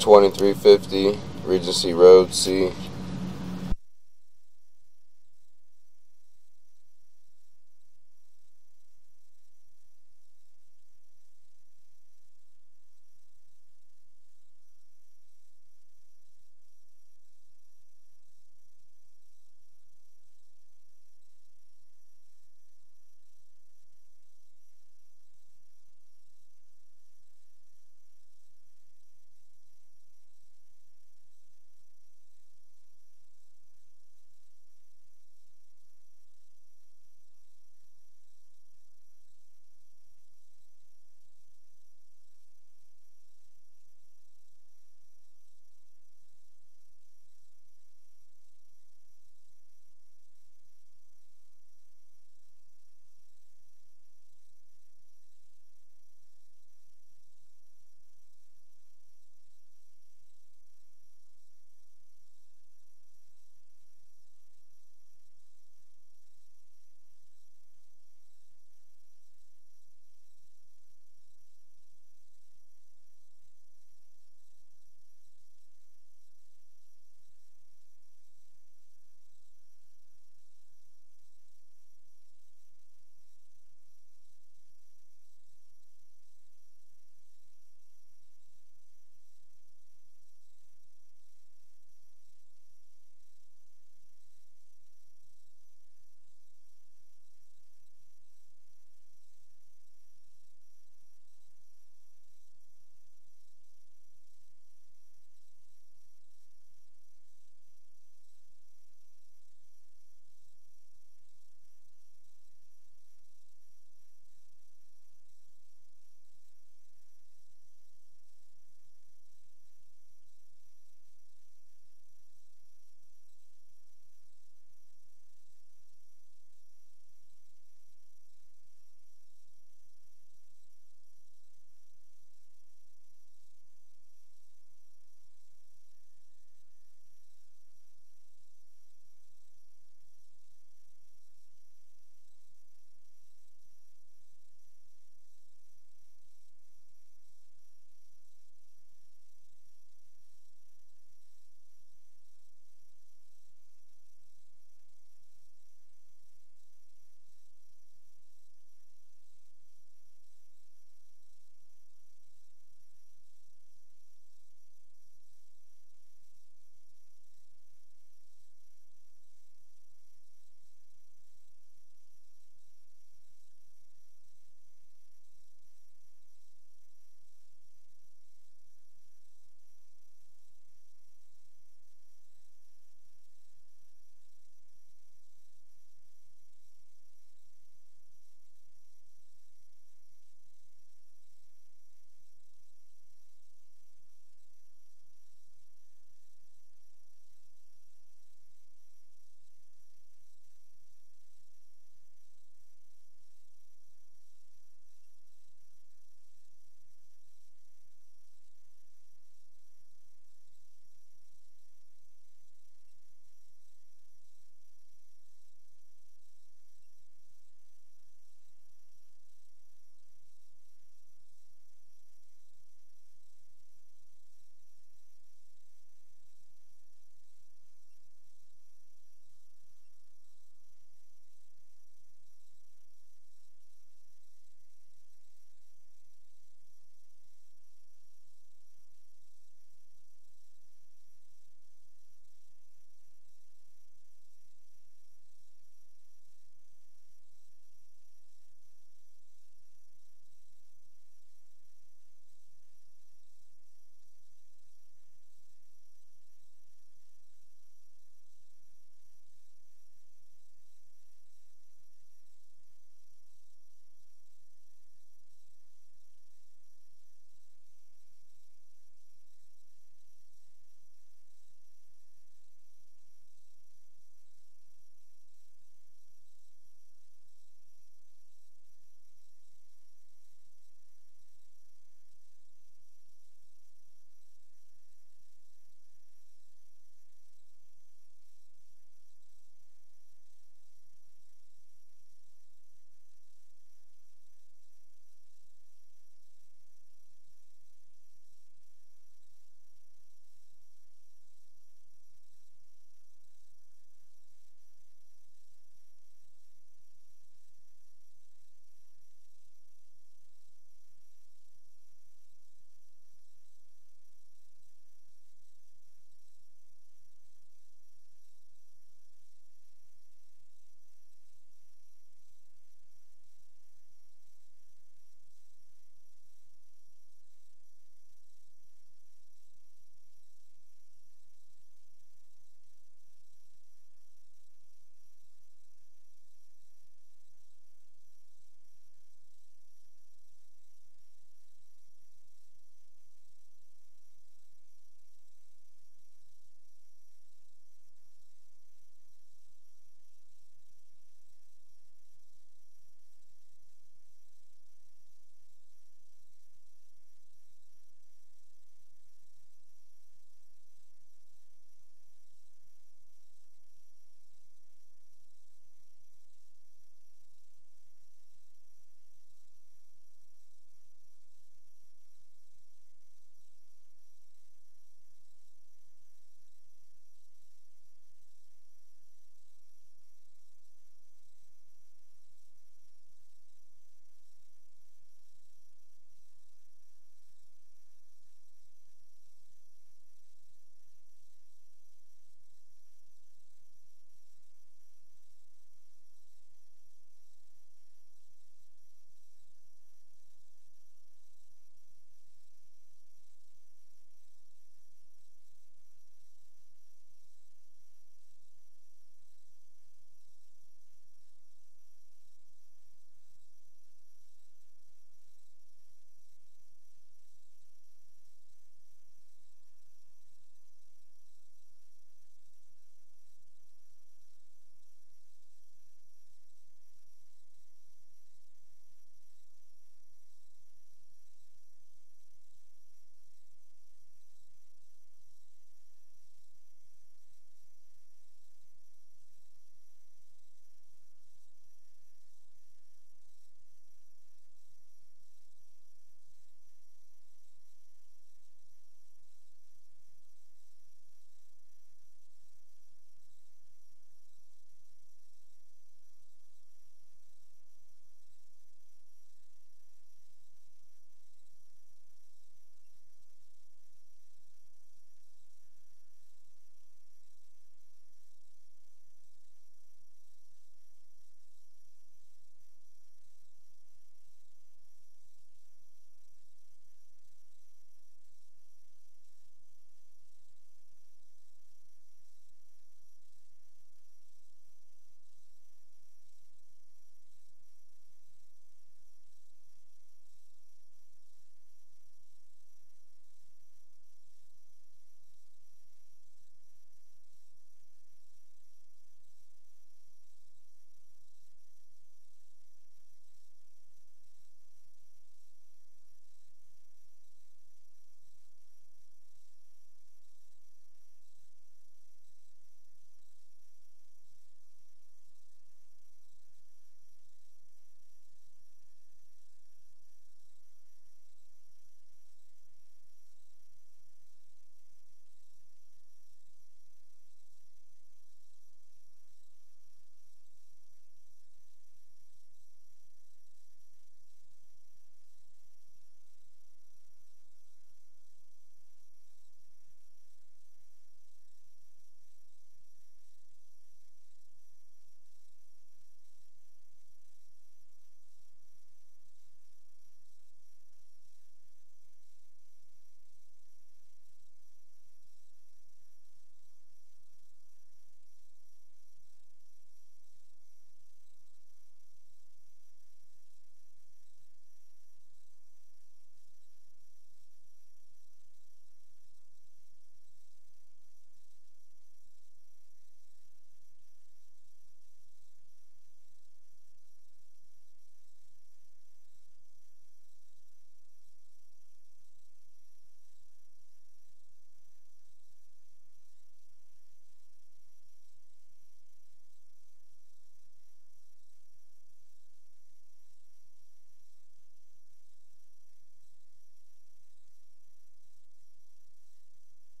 2350 Regency Road, C.